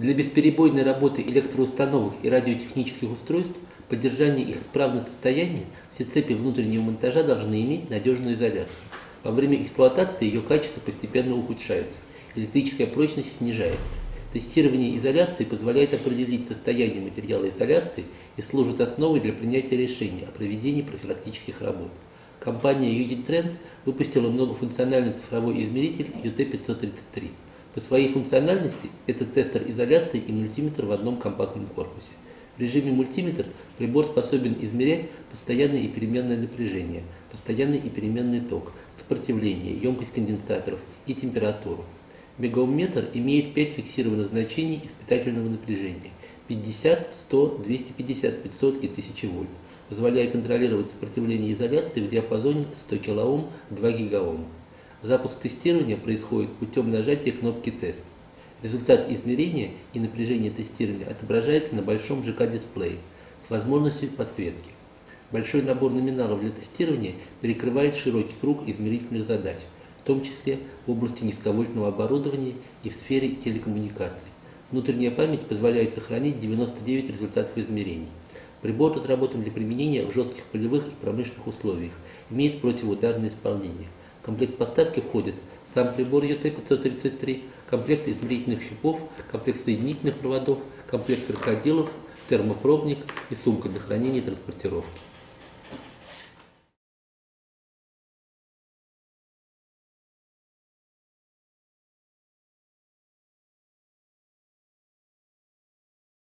Для бесперебойной работы электроустановок и радиотехнических устройств, поддержания их исправного состояния, все цепи внутреннего монтажа должны иметь надежную изоляцию. Во время эксплуатации ее качество постепенно ухудшается, электрическая прочность снижается. Тестирование изоляции позволяет определить состояние материала изоляции и служит основой для принятия решения о проведении профилактических работ. Компания Unitrend выпустила многофункциональный цифровой измеритель UT533. По своей функциональности это тестер изоляции и мультиметр в одном компактном корпусе. В режиме мультиметр прибор способен измерять постоянное и переменное напряжение, постоянный и переменный ток, сопротивление, емкость конденсаторов и температуру. Мегаомметр имеет 5 фиксированных значений испытательного напряжения – 50, 100, 250, 500 и 1000 вольт, позволяя контролировать сопротивление изоляции в диапазоне 100 кОм 2 ГОм. Запуск тестирования происходит путем нажатия кнопки «Тест». Результат измерения и напряжение тестирования отображается на большом ЖК-дисплее с возможностью подсветки. Большой набор номиналов для тестирования перекрывает широкий круг измерительных задач, в том числе в области низковольтного оборудования и в сфере телекоммуникаций. Внутренняя память позволяет сохранить 99 результатов измерений. Прибор разработан для применения в жестких полевых и промышленных условиях, имеет противоударное исполнение. Комплект поставки входит сам прибор UT533, комплект измерительных щупов, комплект соединительных проводов, комплект крокодилов, термопробник и сумка для хранения и транспортировки.